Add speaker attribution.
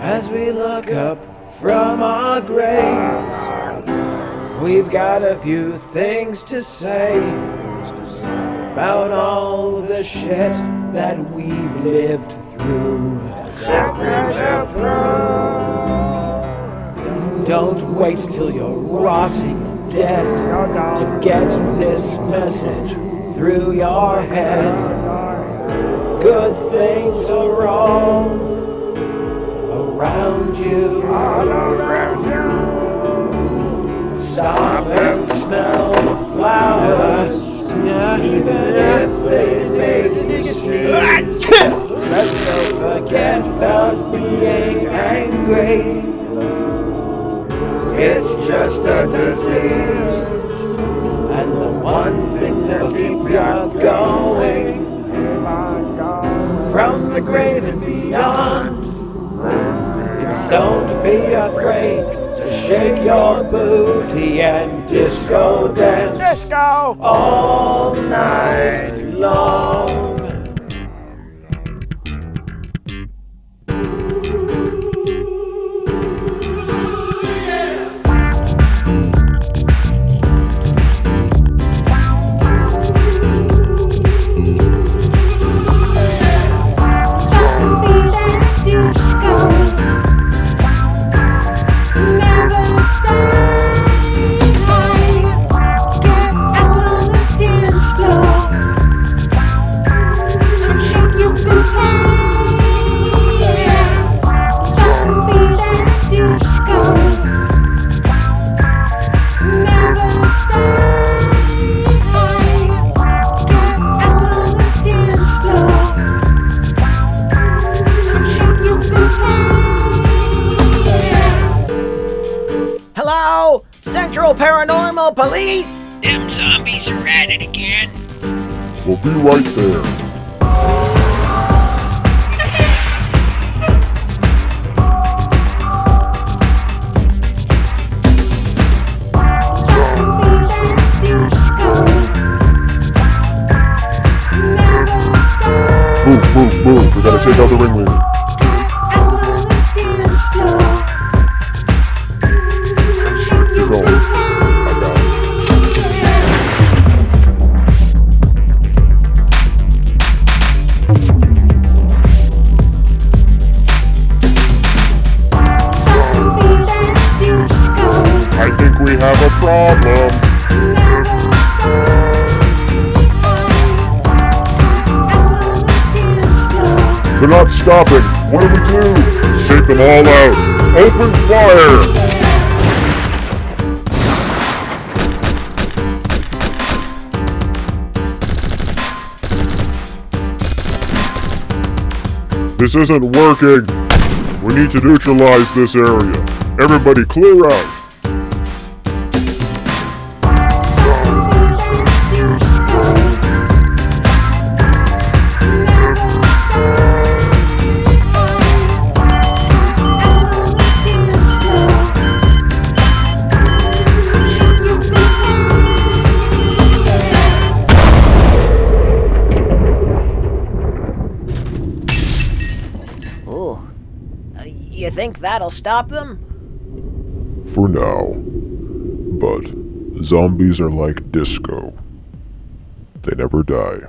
Speaker 1: As we look up from our graves, we've got a few things to say about all the shit that we've lived don't wait till you're rotting dead to get this message through your head. Good things are all around you. Stop about being angry. It's just a disease, and the one thing that'll keep you going from the grave and beyond. It's don't be afraid to shake your booty and disco dance
Speaker 2: Disco!
Speaker 1: all night long. Hello, Central Paranormal Police.
Speaker 3: Them zombies are at it again.
Speaker 4: We'll be right there.
Speaker 5: Zombies at disco. Never die.
Speaker 4: Move, move, move. We gotta take out the ringleader. They're not stopping. What do we do? Take them all out. Open fire! This isn't working. We need to neutralize this area. Everybody clear out.
Speaker 1: You think that'll stop them?
Speaker 4: For now. But zombies are like disco. They never die.